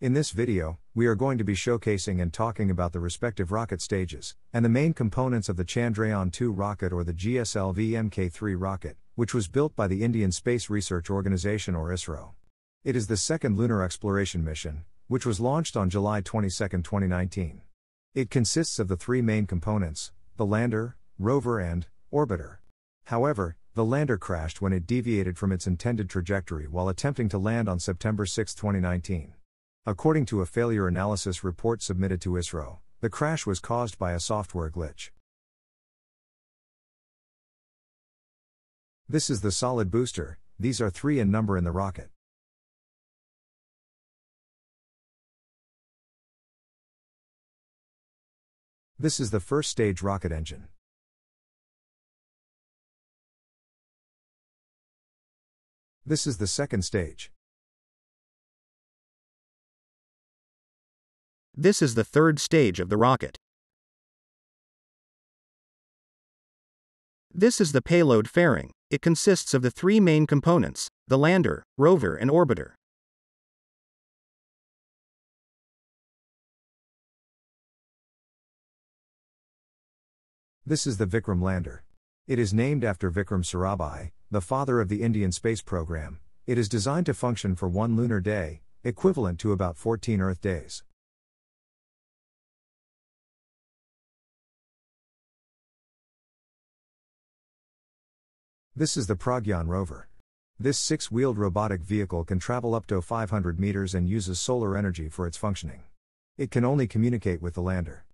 In this video, we are going to be showcasing and talking about the respective rocket stages, and the main components of the Chandrayaan 2 rocket or the GSLV Mk 3 rocket, which was built by the Indian Space Research Organisation or ISRO. It is the second lunar exploration mission, which was launched on July 22, 2019. It consists of the three main components the lander, rover, and orbiter. However, the lander crashed when it deviated from its intended trajectory while attempting to land on September 6, 2019. According to a failure analysis report submitted to ISRO, the crash was caused by a software glitch. This is the solid booster, these are three in number in the rocket. This is the first stage rocket engine. This is the second stage. This is the third stage of the rocket. This is the payload fairing. It consists of the three main components the lander, rover, and orbiter. This is the Vikram lander. It is named after Vikram Sarabhai, the father of the Indian space program, it is designed to function for one lunar day, equivalent to about 14 Earth days. This is the Pragyan rover. This six wheeled robotic vehicle can travel up to 500 meters and uses solar energy for its functioning. It can only communicate with the lander.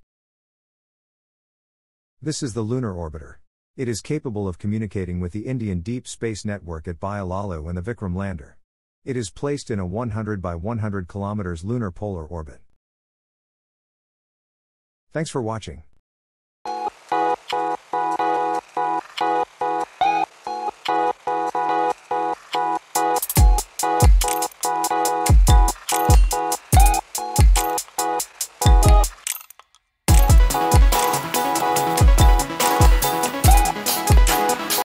This is the lunar orbiter. It is capable of communicating with the Indian Deep Space Network at Byalalu and the Vikram lander. It is placed in a 100 by 100 kilometers lunar polar orbit. Thanks for watching. Bye.